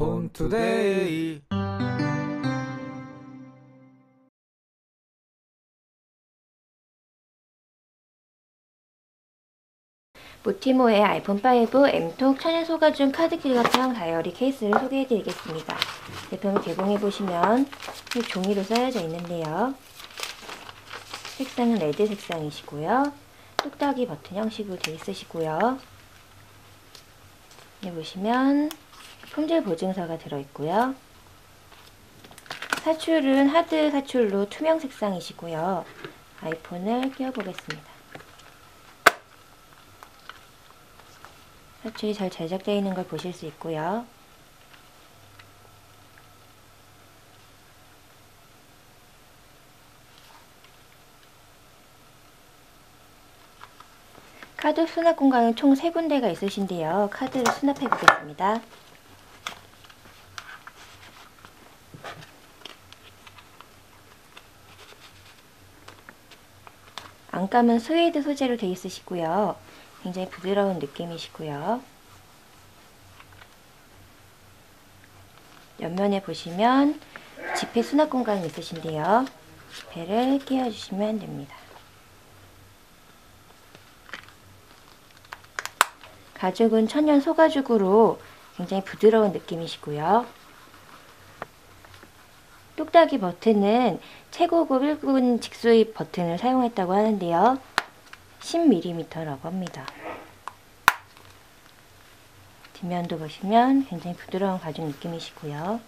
본투데이 모티모의 아이폰 5 M톡 천연 소가죽 카드지갑형 다이어리 케이스를 소개해드리겠습니다. 제품을 개봉해보시면 이 종이로 싸여져 있는데요. 색상은 레드 색상이시고요. 똑딱이 버튼 형식으로 되어 있으시고요. 여기 보시면 품질 보증서가 들어있고요. 사출은 하드 사출로 투명 색상이시고요. 아이폰을 끼워보겠습니다. 사출이 잘 제작되어 있는 걸 보실 수 있고요. 카드 수납 공간은 총 3군데가 있으신데요. 카드를 수납해 보겠습니다. 안감은 스웨이드 소재로 되어 있으시고요. 굉장히 부드러운 느낌이시고요. 옆면에 보시면 지폐 수납 공간이 있으신데요. 지폐를 끼워주시면 됩니다. 가죽은 천연 소가죽으로 굉장히 부드러운 느낌이시고요. 뚝딱이 버튼은 최고급 1군 직수입 버튼을 사용했다고 하는데요. 10mm라고 합니다. 뒷면도 보시면 굉장히 부드러운 가죽 느낌이시고요.